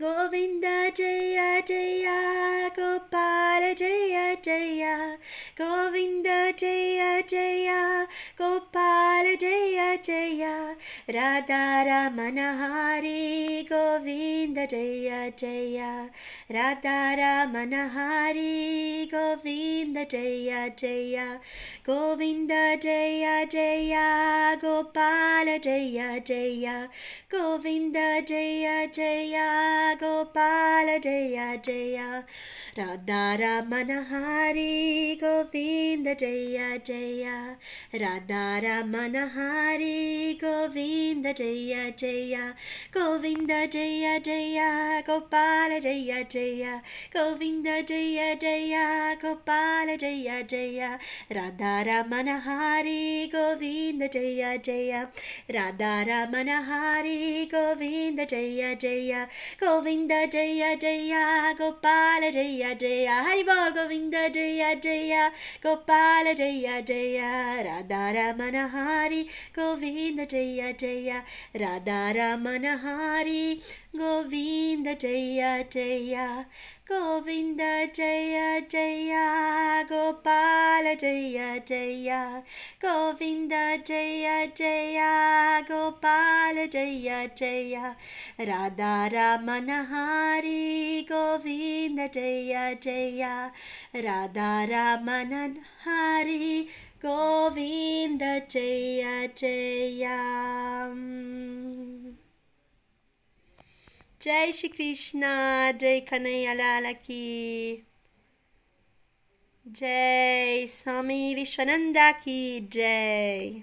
Govinda Jaya Jaya Gopala Jaya Jaya Govinda Jaya Jaya Gopala Jaya Jaya Radha Ramana Hari Govinda ಜಯ ಜಯ ರಾಧಾರಾಮನ ಹಾರಿ ಗೋವಿಂದ ಜಯ ಜಯ ಗೋವಿಂದ ಜಯ ಜಯ ಗೋಪಾಲ ಜಯ ಜಯ ಗೋವಿಂದ ಜಯ ಜಯ ಗೋಪಾಲ ಜಯ ಜಯ ರಾಧಾರಾಮನ ಹಾರಿ ಗೋವಿಂದ ಜಯ ಜಯ ರಾಧಾರಾಮನ ಹಾರಿ ಗೋವಿಂದ ಜಯ ಜಯ ಗೋವಿಂದ ಜಯ Jaya Jaya Gopala Jaya Jaya Govinda Jaya Jaya Gopala Jaya Jaya Radha Ramana Hari Govinda Jaya Jaya Radha Ramana Hari Govinda Jaya Jaya Govinda Jaya Jaya Gopala Jaya Jaya Hari Bol Govinda Jaya Jaya Gopala Jaya Jaya Radha Ramana Hari Govinda Jaya Jaya Radha Ramana Hari Govinda Jaya Jaya Govinda Jaya Jaya Govinda Jaya Jaya Govinda Jaya Jaya Govinda Jaya Jaya Radha Ramana Hari Govinda Jaya Jaya Radha Ramana Hari Govinda Jaya Jaya. जय श्री कृष्णा जय कन्हैया लाल की जय स्वामी विश्वनंदा की जय